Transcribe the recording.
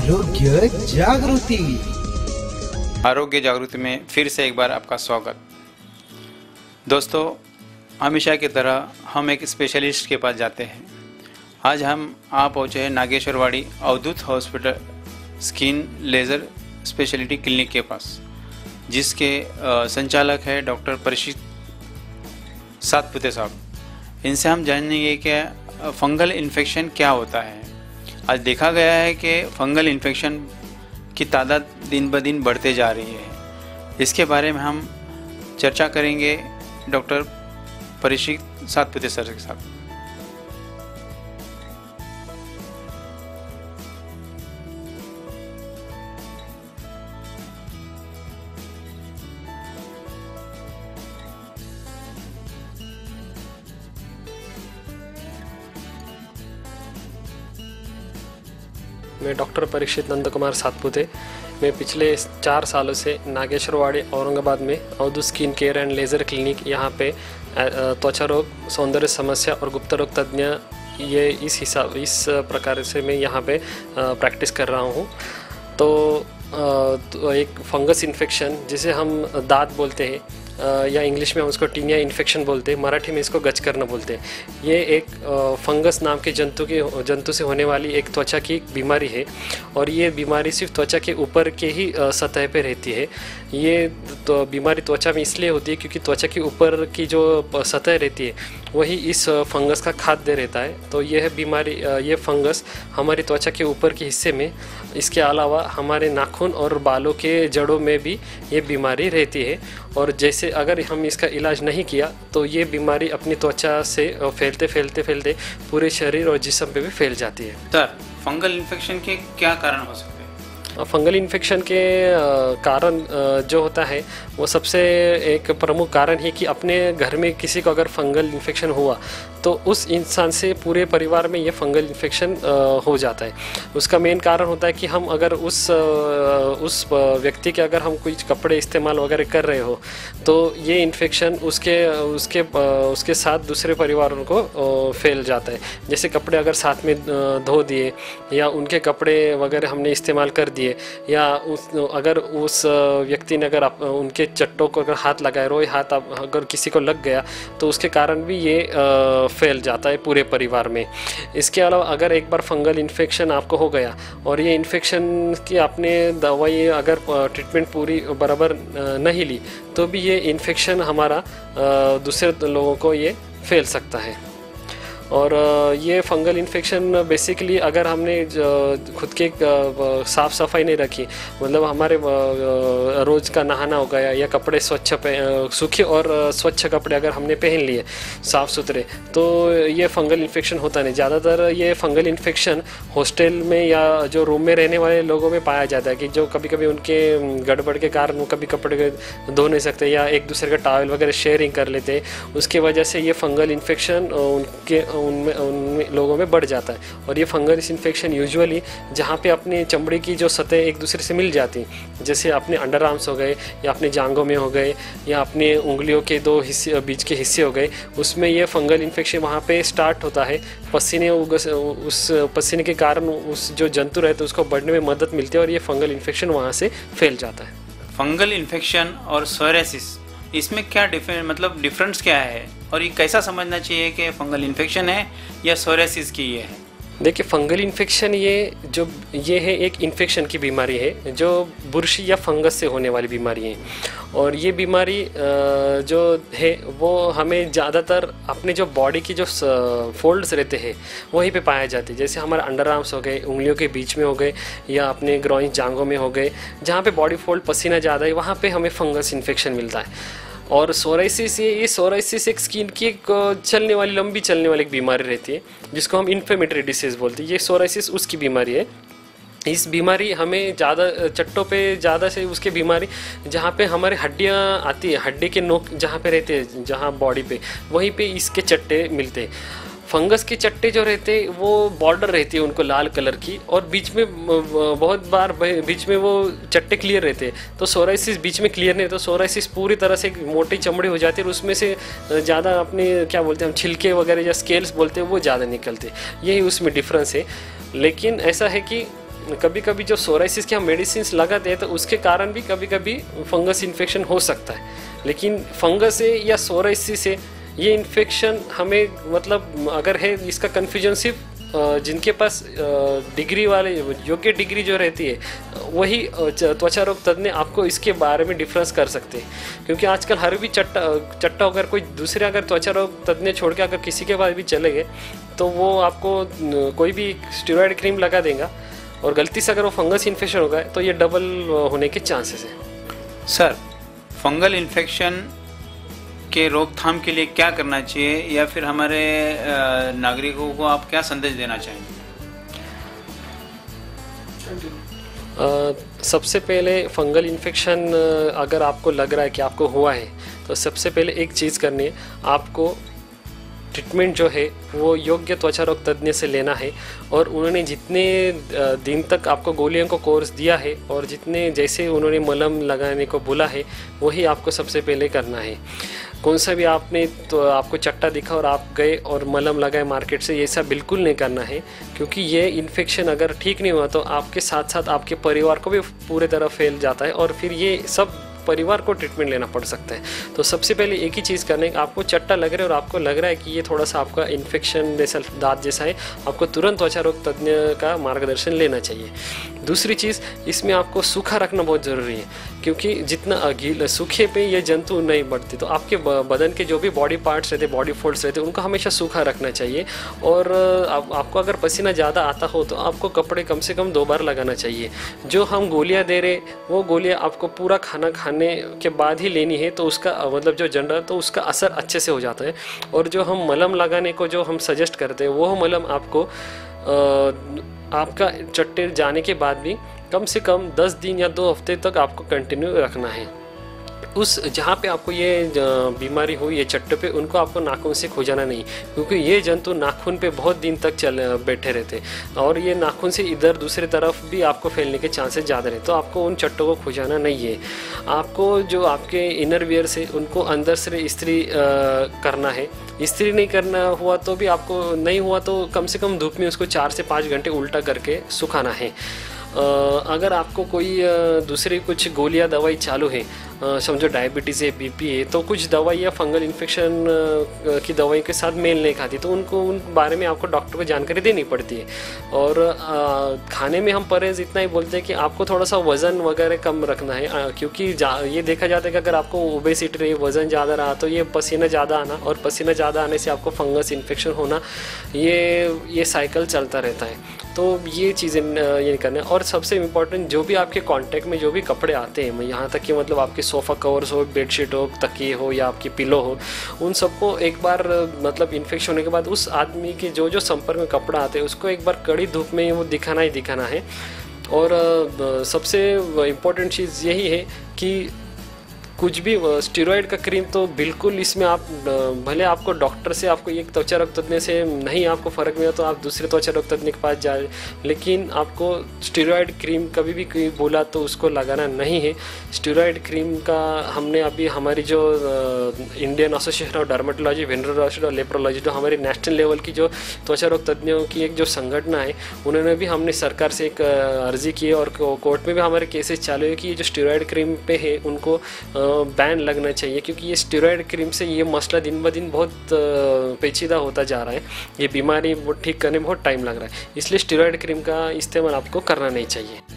आरोग्य जागृति। आरोग्य जागृति में फिर से एक बार आपका स्वागत। दोस्तों हमेशा की तरह हम एक स्पेशलिस्ट के पास जाते हैं। आज हम आ पहुँचे हैं Nageshwarwadi Avdhoot hospital skin laser speciality clinic के पास, जिसके संचालक है डॉक्टर परिचित सातपुते साहब। इनसे हम जानेंगे कि फंगल इन्फेक्शन क्या होता है। आज देखा गया है कि फंगल इन्फेक्शन की तादाद दिन ब दिन बढ़ते जा रही है। इसके बारे में हम चर्चा करेंगे डॉक्टर परिषित सातपुते सर के साथ। मैं डॉक्टर परीक्षित नंद कुमार सातपुते। मैं पिछले चार सालों से नागेश्वरवाड़ी औरंगाबाद में Avdhoot skin care and laser clinic यहाँ पे त्वचा रोग, सौंदर्य समस्या और गुप्त रोग तज्ञ ये इस हिसाब इस प्रकार से मैं यहाँ पे प्रैक्टिस कर रहा हूँ। तो तो एक फंगस इन्फेक्शन, जिसे हम दांत बोलते हैं या इंग्लिश में हम उसको टीनिया इन्फेक्शन बोलते हैं, मराठी में इसको गच करना बोलते हैं। ये एक फंगस नाम के जंतु के, जंतु से होने वाली एक त्वचा की बीमारी है और ये बीमारी सिर्फ़ त्वचा के ऊपर के ही सतह पे रहती है। ये तो बीमारी त्वचा में इसलिए होती है क्योंकि त्वचा के ऊपर की जो सतह रहती है, वही इस फंगस का खाद्य रहता है। तो यह बीमारी ये फंगस हमारी त्वचा के ऊपर के हिस्से में, इसके अलावा हमारे नाखून और बालों के जड़ों में भी ये बीमारी रहती है। और जैसे अगर हम इसका इलाज नहीं किया तो ये बीमारी अपनी त्वचा से फैलते फैलते फैलते पूरे शरीर और जिसम पे भी फैल जाती है। सर, फंगल इन्फेक्शन के क्या कारण हो सकते हैं? फंगल इन्फेक्शन के कारण जो होता है, वो सबसे एक प्रमुख कारण है कि अपने घर में किसी को अगर फंगल इन्फेक्शन हुआ तो उस इंसान से पूरे परिवार में ये फंगल इन्फेक्शन हो जाता है। उसका मेन कारण होता है कि हम अगर उस उस व्यक्ति के अगर हम कुछ कपड़े इस्तेमाल वगैरह कर रहे हो तो ये इन्फेक्शन उसके उसके उसके साथ दूसरे परिवारों को फैल जाता है। जैसे कपड़े अगर साथ में धो दिए या उनके कपड़े वगैरह हमने इस्तेमाल कर दिए या उस, अगर उस व्यक्ति ने अगर आप उनके चट्टों को अगर हाथ लगाए, रोए हाथ अगर किसी को लग गया तो उसके कारण भी ये फैल जाता है पूरे परिवार में। इसके अलावा अगर एक बार फंगल इन्फेक्शन आपको हो गया, और ये इन्फेक्शन की आपने दवाई अगर ट्रीटमेंट पूरी बराबर नहीं ली तो भी ये इन्फेक्शन हमारा दूसरे लोगों को ये फैल सकता है। और ये फंगल इन्फेक्शन बेसिकली अगर हमने खुद के साफ़ सफ़ाई नहीं रखी मतलब हमारे रोज़ का नहाना हो गया या कपड़े स्वच्छ सूखे और स्वच्छ कपड़े अगर हमने पहन लिए साफ़ सुथरे तो ये फंगल इन्फेक्शन होता नहीं। ज़्यादातर ये फंगल इन्फेक्शन हॉस्टल में या जो रूम में रहने वाले लोगों में पाया जाता है कि जो कभी कभी उनके गड़बड़ के कारण वो कभी कपड़े धो नहीं सकते या एक दूसरे का टावल वगैरह शेयरिंग कर लेते, उसकी वजह से ये फंगल इन्फेक्शन उनके उनमें उनमें, लोगों में बढ़ जाता है। और ये फंगल इन्फेक्शन यूजुअली जहाँ पे अपने चमड़ी की जो सतह एक दूसरे से मिल जाती जैसे अपने अंडर आर्म्स हो गए, या अपने जांगों में हो गए, या अपने उंगलियों के दो हिस्से, बीच के हिस्से हो गए, उसमें यह फंगल इन्फेक्शन वहाँ पर स्टार्ट होता है। पसीने उस पसीने के कारण उस जो जंतु रहते उसको बढ़ने में मदद मिलती है और ये फंगल इन्फेक्शन वहाँ से फैल जाता है। फंगल इन्फेक्शन और सोरेसिस इसमें क्या डिफरेंस मतलब डिफरेंस क्या है? और ये कैसा समझना चाहिए कि फंगल इन्फेक्शन है या सोरेसिस की ये है? देखिए फंगल इन्फेक्शन ये जो, ये है एक इन्फेक्शन की बीमारी है, जो बुरशी या फंगस से होने वाली बीमारी है। और ये बीमारी जो है, वो हमें ज़्यादातर अपने जो बॉडी की जो फोल्ड्स रहते हैं, वहीं पे पाए जाते हैं। जैसे हमारे अंडर आर्म्स हो गए, उंगलियों के बीच में हो गए, या अपने ग्रोइन जांघों में हो गए, जहाँ पे बॉडी फोल्ड पसीना ज़्यादा है, वहाँ पे हमें फंगस इन्फेक्शन मिलता है। और सोराइसिस ये ये सोराइसिस एक स्किन की एक चलने वाली, लंबी चलने वाली एक बीमारी रहती है, जिसको हम इन्फेमेटरी डिसीज बोलते हैं। ये सोराइसिस उसकी बीमारी है। इस बीमारी हमें ज़्यादा चट्टों पे ज़्यादा से उसके बीमारी, जहाँ पे हमारे हड्डियाँ आती है, हड्डी के नोक जहाँ पे रहते हैं, जहाँ बॉडी पे, वहीं पे इसके चट्टे मिलते हैं। फंगस के चट्टे जो रहते हैं, वो बॉर्डर रहती है उनको लाल कलर की और बीच में बहुत बार बीच में वो चट्टे क्लियर रहते हैं। तो सोराइसिस बीच में क्लियर नहीं तो सोराइसिस पूरी तरह से मोटी चमड़ी हो जाती है और उसमें से ज़्यादा अपने, क्या बोलते हैं हम, छिलके वगैरह या स्केल्स बोलते हैं, वो ज़्यादा निकलते यही उसमें डिफरेंस है। लेकिन ऐसा है कि कभी कभी जो सोराइसिस के हम मेडिसिन लगाते हैं तो उसके कारण भी कभी कभी फंगस इन्फेक्शन हो सकता है। लेकिन फंगस से या सोराइसिस से ये इन्फेक्शन हमें मतलब अगर है इसका कन्फ्यूज़न सिर्फ़ जिनके पास डिग्री वाले, योग्य डिग्री जो रहती है, वही त्वचा रोग तज्ञ आपको इसके बारे में डिफरेंस कर सकते हैं। क्योंकि आजकल हर भी चट्टा चट्टा अगर कोई दूसरे अगर त्वचा रोग तज्ञ छोड़ के अगर किसी के पास भी चले गए तो वो आपको कोई भी स्टेरॉयड क्रीम लगा देगा और गलती से अगर वो फंगस इन्फेक्शन होगा तो ये डबल होने के चांसेस है। सर फंगल इन्फेक्शन के रोकथाम के लिए क्या करना चाहिए, या फिर हमारे नागरिकों को आप क्या संदेश देना चाहेंगे? सबसे पहले फंगल इन्फेक्शन अगर आपको लग रहा है कि आपको हुआ है तो सबसे पहले एक चीज़ करनी है, आपको ट्रीटमेंट जो है, वो योग्य त्वचा रोग तज्ञ से लेना है, और उन्होंने जितने दिन तक आपको गोलियों को कोर्स दिया है, और जितने जैसे उन्होंने मलम लगाने को बोला है, वही आपको सबसे पहले करना है। कौन सा भी आपने तो आपको चट्टा दिखा और आप गए और मलम लगाए मार्केट से, ये सब बिल्कुल नहीं करना है। क्योंकि ये इन्फेक्शन अगर ठीक नहीं हुआ तो आपके साथ साथ आपके परिवार को भी पूरे तरह फैल जाता है और फिर ये सब परिवार को ट्रीटमेंट लेना पड़ सकता है। तो सबसे पहले एक ही चीज़ करने, आपको चट्टा लग रहा है और आपको लग रहा है कि ये थोड़ा सा आपका इन्फेक्शन जैसा दांत जैसा है, आपको तुरंत त्वचा रोग तज्ञ का मार्गदर्शन लेना चाहिए। दूसरी चीज़ इसमें आपको सूखा रखना बहुत ज़रूरी है क्योंकि जितना गीला सूखे पे ये जंतु नहीं बढ़ते। तो आपके बदन के जो भी बॉडी पार्ट्स रहते बॉडी फोल्ड्स रहते उनको हमेशा सूखा रखना चाहिए। और आप, आपको अगर पसीना ज़्यादा आता हो तो आपको कपड़े कम से कम दो बार लगाना चाहिए। जो हम गोलियाँ दे रहे वो गोलियाँ आपको पूरा खाना खाने के बाद ही लेनी है तो उसका मतलब जो जनरल तो उसका असर अच्छे से हो जाता है। और जो हम मलम लगाने को जो हम सजेस्ट करते हैं वो मलम आपको अ, आपका चट्टे जाने के बाद भी कम से कम 10 दिन या दो हफ़्ते तक आपको कंटिन्यू रखना है। उस जहाँ पे आपको ये बीमारी हुई है चट्टे पे, उनको आपको नाखून से खुजाना नहीं। क्योंकि ये जंतु नाखून पे बहुत दिन तक चल बैठे रहते और ये नाखून से इधर दूसरे तरफ़ भी आपको फैलने के चांसेस ज़्यादा रहते तो आपको उन चट्टों को खोजाना नहीं है। आपको जो आपके इनर वियर से, उनको अंदर से इस्त्री करना है। इस्त्री नहीं करना हुआ तो भी आपको, नहीं हुआ तो कम से कम धूप में उसको चार से पाँच घंटे उल्टा करके सुखाना है। अगर आपको कोई दूसरी कुछ गोलियाँ, दवाई चालू है समझो डायबिटीज़ है बीपी है तो कुछ दवाई या फंगल इन्फेक्शन की दवाई के साथ मेल नहीं खाती तो उनको, उन बारे में आपको डॉक्टर को जानकारी देनी पड़ती है। और खाने में हम परहेज इतना ही बोलते हैं कि आपको थोड़ा सा वज़न वगैरह कम रखना है क्योंकि ये देखा जाता है कि अगर आपको ओबेसिटी रही, वज़न ज़्यादा रहा तो ये पसीना ज़्यादा आना और पसीना ज़्यादा आने से आपको फंगस इन्फेक्शन होना, ये ये साइकिल चलता रहता है। तो ये चीज़ें ये करना और सबसे इम्पोर्टेंट जो भी आपके कांटेक्ट में जो भी कपड़े आते हैं यहाँ तक कि मतलब आपके सोफ़ा कवर्स हो, बेडशीट हो, तकिए हो या आपकी पिलो हो, उन सबको एक बार मतलब इन्फेक्शन होने के बाद उस आदमी के जो जो संपर्क में कपड़ा आते हैं, उसको एक बार कड़ी धूप में वो दिखाना ही दिखाना है। और सबसे इम्पोर्टेंट चीज़ यही है कि कुछ भी स्टेरॉइड का क्रीम तो बिल्कुल इसमें आप भले आपको डॉक्टर से आपको एक त्वचा रोग तज्ञ से नहीं आपको फ़र्क मिला तो आप दूसरे त्वचा रोग तज्ञ के पास जाए लेकिन आपको स्टेरॉइड क्रीम कभी भी कोई बोला तो उसको लगाना नहीं है। स्टेरॉइड क्रीम का हमने अभी हमारी जो Indian association of dermatology venereology और लेप्रोलॉजी जो हमारी नेशनल लेवल की जो त्वचा रोग तज्ञों की एक जो संगठन है, उन्होंने भी हमने सरकार से एक अर्जी की है और कोर्ट में भी हमारे केसेस चालू है कि ये जो स्टेरॉइड क्रीम पे है, उनको बैन लगना चाहिए, क्योंकि ये स्टेरॉयड क्रीम से ये मसला दिन ब दिन बहुत पेचीदा होता जा रहा है। ये बीमारी ठीक करने में बहुत टाइम लग रहा है। इसलिए स्टेरॉयड क्रीम का इस्तेमाल आपको करना नहीं चाहिए।